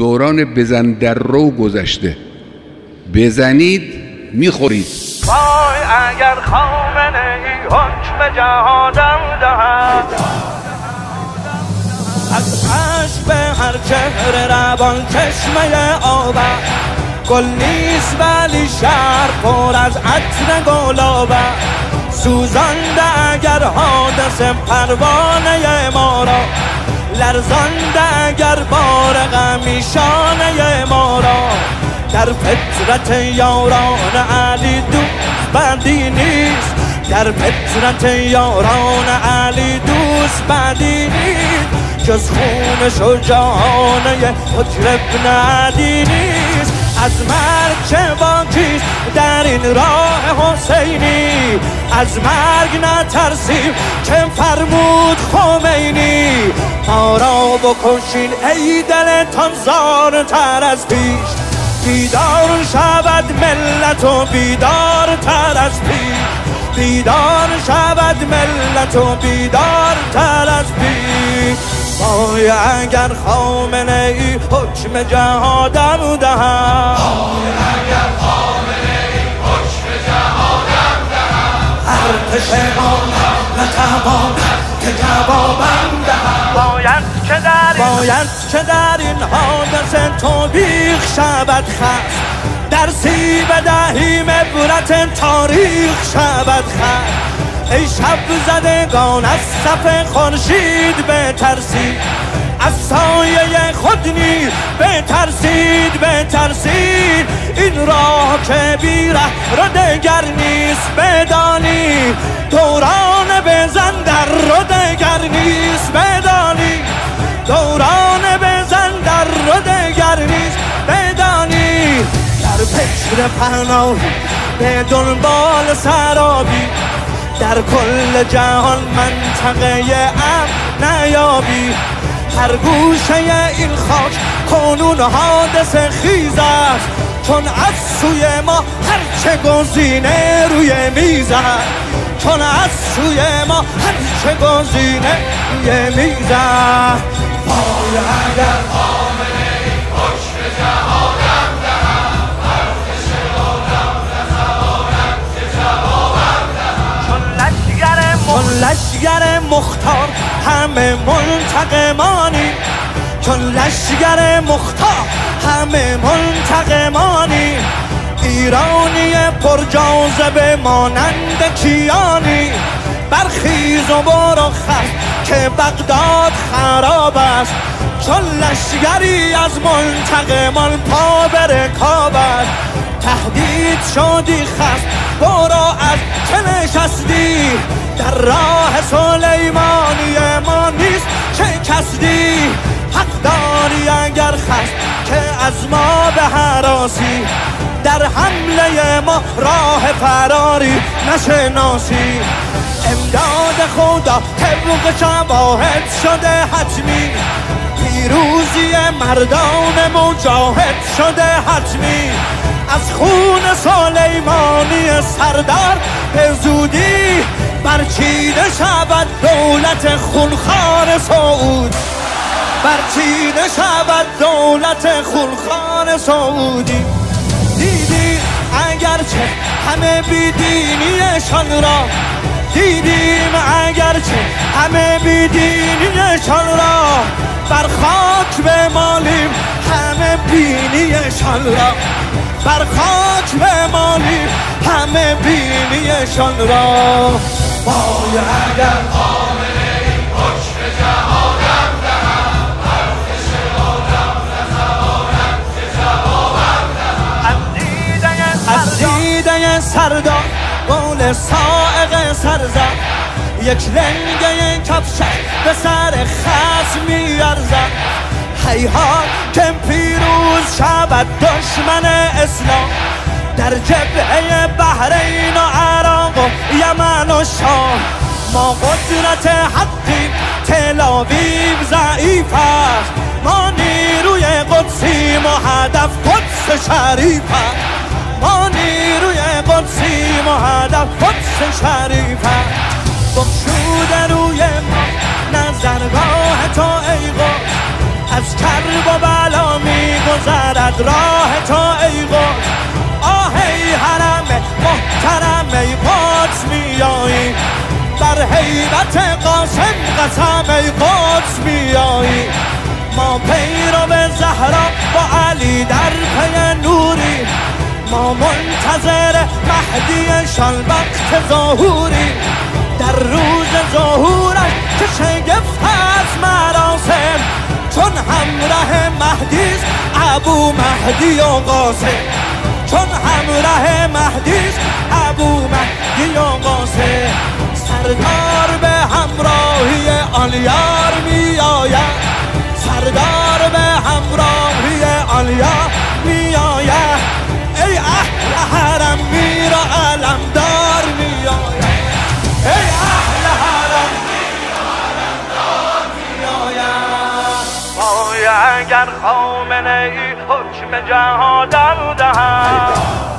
دوران بزن در رو گذشته. بزنید می‌خورید. وای اگر خامنه ای حکم جهادم دهد. از به هر چهره روان چشمه آور گل نیست ولی شهر پر از عطر گلابه. سوزانده اگر حادث پروانه ما را لرزانده اگر بار غمیشانه ما را. در فطرت یاران علی دوست بدی نیست. در فطرت یاران علی دوست بدی نیست. جز خون شجاعانه ابن علی نیست. از مرگ چه باکیست در این راه حسینی؟ از مرگ نترسیم. که فرمود خمینی؟ ما را بکشین ای دلتان زارتر از پیش. بیدار شود ملت و بیدار تر از پیش. بیدار شود ملت و بیدار تر از پیش. وای اگر خامنه ای حکم جهادم دهم اگر خامنه ای حکم جهادم دهم ارتش ما دهم باید که در باید که در این حادثه توبیخ شود خست در سی بدهیم عبرت تاریخ شود خست ای شب زدگان از صف خورشید بترسید از سایه خود نیز بترسید بترسید. این راه که بیره را دگر نیست بدانید دوران بزن پشت پناهی به دنبال سرابی. در کل جهان منطقه ام نیابی. هر گوشه این خاک کنون حادث خیز است. چون از سوی ما هرچه گزینه روی میز است. چون از سوی ما هرچه گزینه روی میز است. مختار همه منتقمانی چون لشگر مختار همه منتقمانی ایرانی پر جاذبه مانند کیانی. برخیز و برو که بغداد خراب است. چون لشگری از منتقمان پا به رکاب است. تهدید شدی خست برو از چه نشستی؟ در راه سلیمانی ما نیست. چه کسدی حق داری اگر خست که از ما به حراسی در حمله ما راه فراری نشناسی. امداد خدا طبق شواهد شده حتمی. پیروزی مردان مجاهد شده حتمی. از خون سلیمانی سردار به زودی برچیده شود دولت خونخوار سعود. برچیده شود دولت خونخوار سعودی. دیدی اگرچه همه بیدینیشان را. دیدیم اگرچه همه بیدینیشان را. بر خاک بمالیم همه بینیشان را بر خاک بمالیم همه بینیشان را. وای اگر خامنه ای حکم جهادم دهم جوابم دهم سائق سرزد یک لنگه کفشه به سر خس میارزد حیحال که پیروز شود دشمن اسلام. در جبهه بحرین و عراق و یمن و شام. ما قدرت حقی تلاویو ضعیف است. ما نیروی قدسیم و هدف قدس شریف است. ما نیروی قدسیم و هدف قدس شریف است. بخشوده روی ما نظرگاه تو ای از کرب و بلا می گذرد راه تو ای قدس. آه ای حرم محترم ای قدس میایی بر حیبت قاسم قسم ای قدس میایی ما پیرو به زهرا با علی در پی نوری. ما منتظر مهدی وقت ظهوری. در روز ظهورش که شگفت از مراسم چون همراه مهدیست ابو مهدی و قاسم. چون همراه مهدیست ابو مهدی و قاسم. سردار به همراهی آن اگر خامنه ای حکم جهادم دهد.